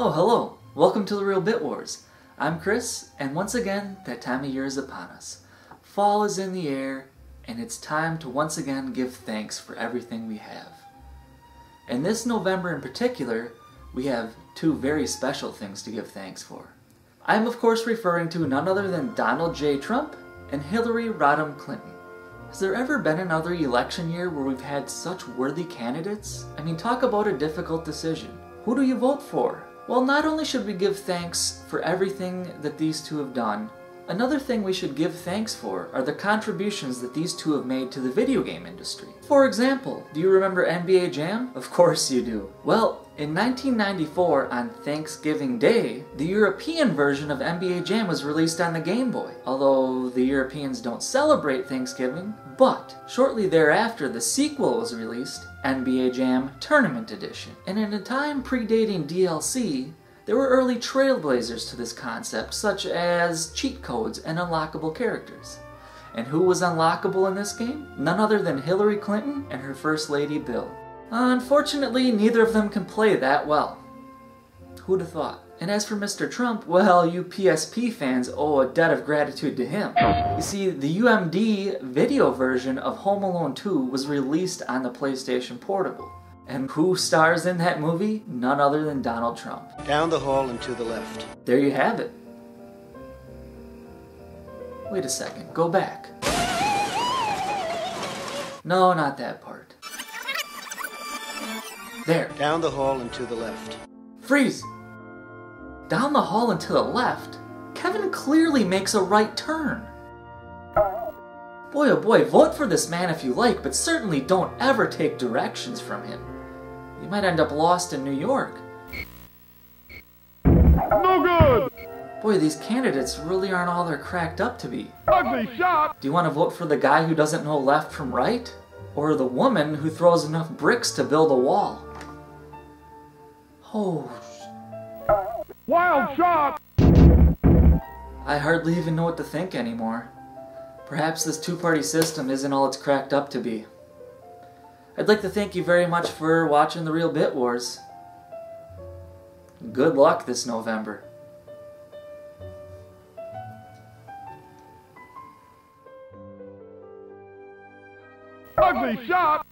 Oh, hello. Welcome to the Real Bit Wars. I'm Chris, and once again, that time of year is upon us. Fall is in the air, and it's time to once again give thanks for everything we have. And this November in particular, we have two very special things to give thanks for. I'm of course referring to none other than Donald J. Trump and Hillary Rodham Clinton. Has there ever been another election year where we've had such worthy candidates? I mean, talk about a difficult decision. Who do you vote for? Well, not only should we give thanks for everything that these two have done, another thing we should give thanks for are the contributions that these two have made to the video game industry. For example, do you remember NBA Jam? Of course you do. Well, in 1994, on Thanksgiving Day, the European version of NBA Jam was released on the Game Boy. Although the Europeans don't celebrate Thanksgiving, but shortly thereafter the sequel was released, NBA Jam Tournament Edition. And in a time predating DLC, there were early trailblazers to this concept, such as cheat codes and unlockable characters. And who was unlockable in this game? None other than Hillary Clinton and her First Lady Bill. Unfortunately, neither of them can play that well. Who'd have thought? And as for Mr. Trump, well, you PSP fans owe a debt of gratitude to him. You see, the UMD video version of Home Alone 2 was released on the PlayStation Portable. And who stars in that movie? None other than Donald Trump. Down the hall and to the left. There you have it. Wait a second, go back. No, not that part. There. Down the hall and to the left. Freeze! Down the hall and to the left, Kevin clearly makes a right turn. Boy oh boy, vote for this man if you like, but certainly don't ever take directions from him. You might end up lost in New York. No good! Boy, these candidates really aren't all they're cracked up to be. Ugly shot! Do you want to vote for the guy who doesn't know left from right? Or the woman who throws enough bricks to build a wall? Oh, Wild shot! I hardly even know what to think anymore. Perhaps this two-party system isn't all it's cracked up to be. I'd like to thank you very much for watching The Real Bit Wars. Good luck this November. Ugly shot!